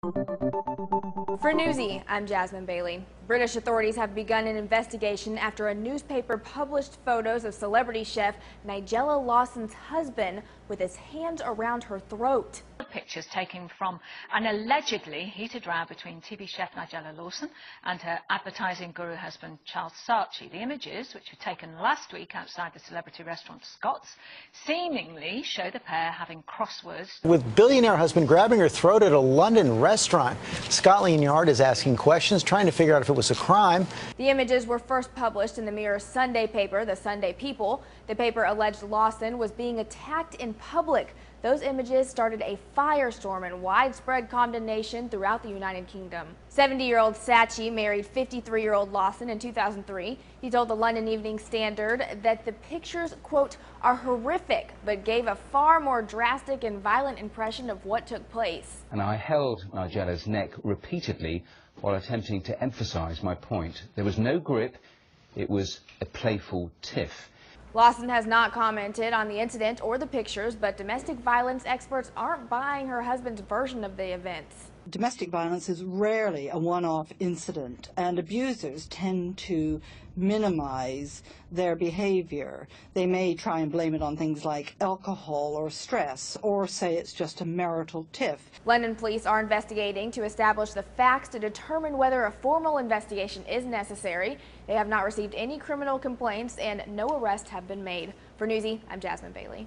For Newsy, I'm Jasmine Bailey. British authorities have begun an investigation after a newspaper published photos of celebrity chef Nigella Lawson's husband with his hands around her throat. Pictures taken from an allegedly heated row between TV chef Nigella Lawson and her advertising guru husband Charles Saatchi. The images, which were taken last week outside the celebrity restaurant Scott's, seemingly show the pair having crosswords. With billionaire husband grabbing her throat at a London restaurant, Scotland Yard is asking questions, trying to figure out if it was a crime. The images were first published in the Mirror Sunday paper, The Sunday People. The paper alleged Lawson was being attacked in public. Those images started a firestorm and widespread condemnation throughout the United Kingdom. 70-year-old Saatchi married 53-year-old Lawson in 2003. He told the London Evening Standard that the pictures, quote, are horrific, but gave a far more drastic and violent impression of what took place. And I held Nigella's neck repeatedly while attempting to emphasize my point. There was no grip. It was a playful tiff. Lawson has not commented on the incident or the pictures, but domestic violence experts aren't buying her husband's version of the events. Domestic violence is rarely a one-off incident, and abusers tend to minimize their behavior. They may try and blame it on things like alcohol or stress, or say it's just a marital tiff. London police are investigating to establish the facts to determine whether a formal investigation is necessary. They have not received any criminal complaints and no arrests have been made. For Newsy, I'm Jasmine Bailey.